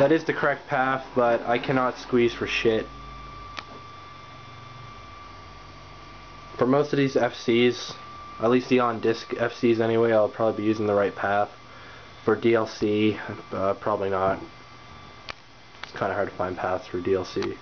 That is the correct path, but I cannot squeeze for shit. For most of these FCs, at least the on-disc FCs anyway, I'll probably be using the right path. For DLC, uh, probably not. It's kind of hard to find paths for DLC.